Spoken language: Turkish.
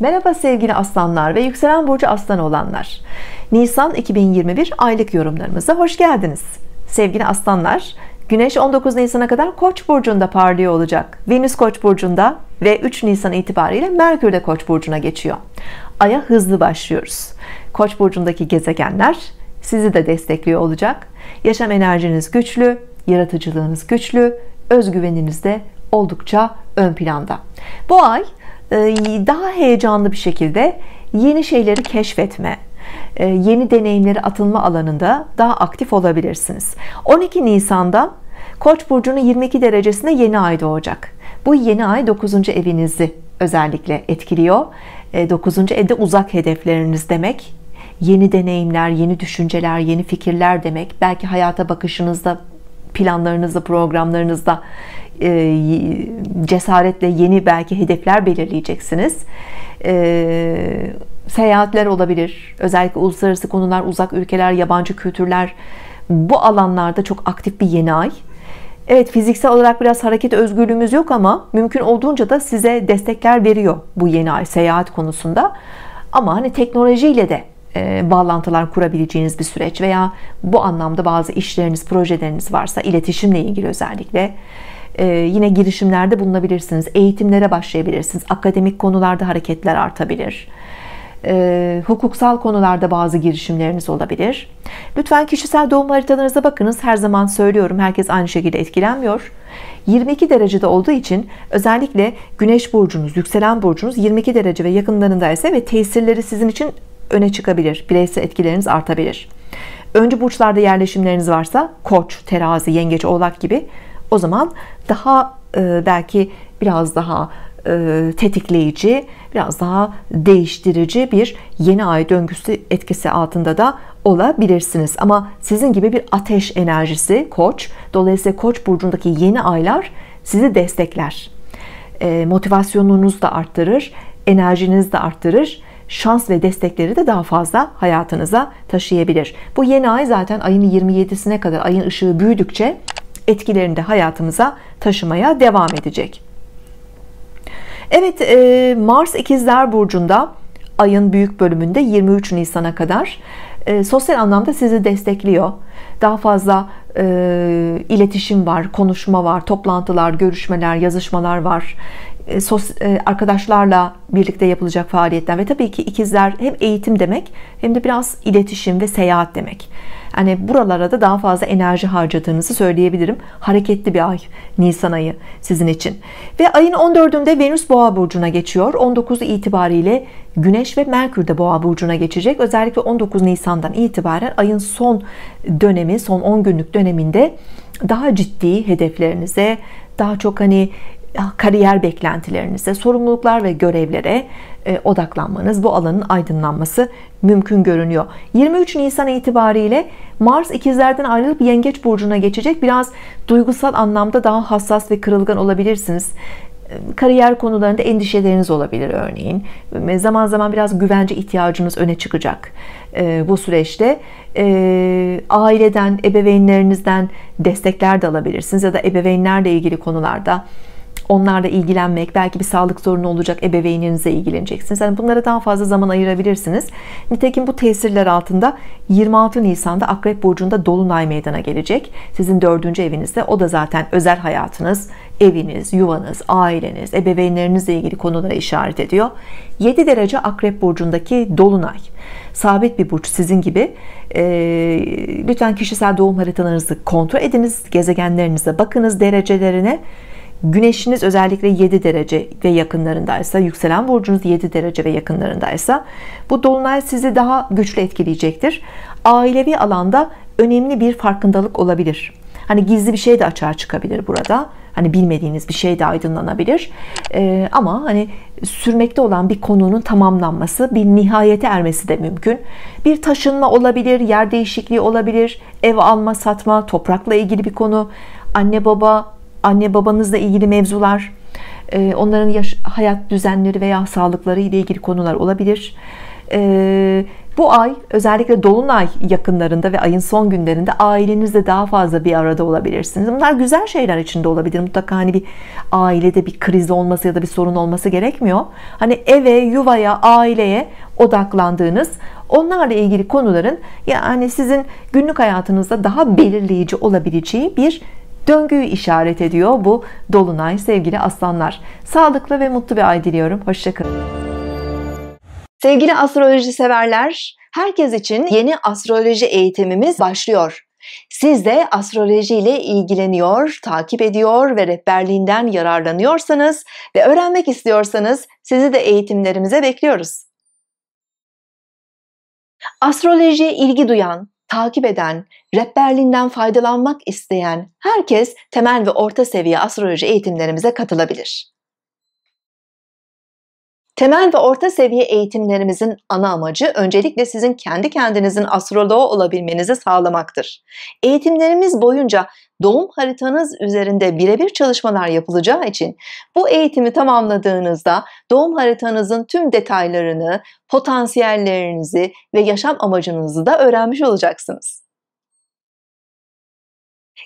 Merhaba sevgili aslanlar ve yükselen burcu aslan olanlar. Nisan 2021 aylık yorumlarımıza hoş geldiniz. Sevgili aslanlar Güneş 19 Nisan'a kadar Koç burcunda parlıyor olacak. Venüs Koç burcunda ve 3 Nisan itibariyle Merkür de Koç burcuna geçiyor. Ay'a hızlı başlıyoruz. Koç burcundaki gezegenler sizi de destekliyor olacak. Yaşam enerjiniz güçlü yaratıcılığınız güçlü özgüveniniz de oldukça ön planda. Bu ay daha heyecanlı bir şekilde yeni şeyleri keşfetme e, yeni deneyimleri atılma alanında daha aktif olabilirsiniz 12 Nisan'da Koç burcunun 22 derecesinde yeni ay doğacak bu yeni ay 9. evinizi özellikle etkiliyor 9. E, evde uzak hedefleriniz demek yeni deneyimler yeni düşünceler yeni fikirler demek belki hayata bakışınızda planlarınızda programlarınızda cesaretle yeni belki hedefler belirleyeceksiniz. E, seyahatler olabilir. Özellikle uluslararası konular uzak ülkeler yabancı kültürler. Bu alanlarda çok aktif bir yeni ay. Evet fiziksel olarak biraz hareket özgürlüğümüz yok ama mümkün olduğunca da size destekler veriyor bu yeni ay seyahat konusunda. Ama hani teknolojiyle de e, bağlantılar kurabileceğiniz bir süreç veya bu anlamda bazı işleriniz projeleriniz varsa iletişimle ilgili özellikle e, yine girişimlerde bulunabilirsiniz eğitimlere başlayabilirsiniz akademik konularda hareketler artabilir. E, hukuksal konularda bazı girişimleriniz olabilir. Lütfen kişisel doğum haritalarınıza bakınız. Her zaman söylüyorum herkes aynı şekilde etkilenmiyor. 22 derecede olduğu için özellikle Güneş burcunuz yükselen burcunuz 22 derece ve yakınlarında ise ve tesirleri sizin için öne çıkabilir. Bireysel etkileriniz artabilir. Önce burçlarda yerleşimleriniz varsa koç terazi yengeç oğlak gibi o zaman daha e, belki biraz daha e, tetikleyici biraz daha değiştirici bir yeni ay döngüsü etkisi altında da olabilirsiniz. Ama sizin gibi bir ateş enerjisi koç dolayısıyla koç burcundaki yeni aylar sizi destekler. E, motivasyonunuzu da arttırır enerjinizi de arttırır şans ve destekleri de daha fazla hayatınıza taşıyabilir. Bu yeni ay zaten ayın 27'sine kadar ayın ışığı büyüdükçe etkilerini de hayatımıza taşımaya devam edecek. Evet e, Mars ikizler burcunda ayın büyük bölümünde 23 Nisan'a kadar e, sosyal anlamda sizi destekliyor. Daha fazla e, iletişim var konuşma var toplantılar görüşmeler yazışmalar var. E, sos, e, arkadaşlarla birlikte yapılacak faaliyetler ve tabii ki ikizler hem eğitim demek hem de biraz iletişim ve seyahat demek yani buralara da daha fazla enerji harcadığınızı söyleyebilirim. Hareketli bir ay Nisan ayı sizin için. Ve ayın 14'ünde Venüs Boğa burcuna geçiyor. 19 itibariyle Güneş ve Merkür de Boğa burcuna geçecek. Özellikle 19 Nisan'dan itibaren ayın son dönemi son 10 günlük döneminde daha ciddi hedeflerinize daha çok hani kariyer beklentilerinize, sorumluluklar ve görevlere e, odaklanmanız, bu alanın aydınlanması mümkün görünüyor. 23 Nisan itibariyle Mars ikizlerden ayrılıp Yengeç burcuna geçecek. Biraz duygusal anlamda daha hassas ve kırılgan olabilirsiniz. E, kariyer konularında endişeleriniz olabilir örneğin. Zaman zaman biraz güvence ihtiyacınız öne çıkacak e, bu süreçte. Aileden, ebeveynlerinizden destekler de alabilirsiniz ya da ebeveynlerle ilgili konularda onlarla ilgilenmek belki bir sağlık sorunu olacak ebeveyninize ilgileneceksiniz. Yani bunlara daha fazla zaman ayırabilirsiniz. Nitekim bu tesirler altında 26 Nisan'da Akrep Burcu'nda Dolunay meydana gelecek. Sizin dördüncü evinizde o da zaten özel hayatınız eviniz yuvanız aileniz ebeveynlerinizle ilgili konulara işaret ediyor. 7 derece Akrep Burcu'ndaki Dolunay. Sabit bir burç sizin gibi. E, lütfen kişisel doğum haritalarınızı kontrol ediniz gezegenlerinize bakınız derecelerine Güneşiniz özellikle 7 derece ve yakınlarındaysa yükselen burcunuz 7 derece ve yakınlarındaysa bu dolunay sizi daha güçlü etkileyecektir. Ailevi alanda önemli bir farkındalık olabilir. Hani gizli bir şey de açığa çıkabilir burada. Hani bilmediğiniz bir şey de aydınlanabilir. Ee, ama hani sürmekte olan bir konunun tamamlanması bir nihayete ermesi de mümkün. Bir taşınma olabilir yer değişikliği olabilir ev alma satma toprakla ilgili bir konu anne baba anne babanızla ilgili mevzular e, onların yaş hayat düzenleri veya sağlıkları ile ilgili konular olabilir e, Bu ay özellikle dolunay yakınlarında ve ayın son günlerinde ailenizle daha fazla bir arada olabilirsiniz. Bunlar güzel şeyler içinde olabilir. Mutlaka hani bir ailede bir kriz olması ya da bir sorun olması gerekmiyor. Hani eve, yuvaya, aileye odaklandığınız onlarla ilgili konuların yani sizin günlük hayatınızda daha belirleyici olabileceği bir döngüyü işaret ediyor bu dolunay sevgili aslanlar. Sağlıklı ve mutlu bir ay diliyorum. Hoşçakalın. Sevgili astroloji severler, herkes için yeni astroloji eğitimimiz başlıyor. Siz de astroloji ile ilgileniyor, takip ediyor ve rehberliğinden yararlanıyorsanız ve öğrenmek istiyorsanız sizi de eğitimlerimize bekliyoruz. Astrolojiye ilgi duyan, takip eden, rehberliğinden faydalanmak isteyen herkes temel ve orta seviye astroloji eğitimlerimize katılabilir. Temel ve orta seviye eğitimlerimizin ana amacı öncelikle sizin kendi kendinizin astroloğu olabilmenizi sağlamaktır. Eğitimlerimiz boyunca doğum haritanız üzerinde birebir çalışmalar yapılacağı için bu eğitimi tamamladığınızda doğum haritanızın tüm detaylarını, potansiyellerinizi ve yaşam amacınızı da öğrenmiş olacaksınız.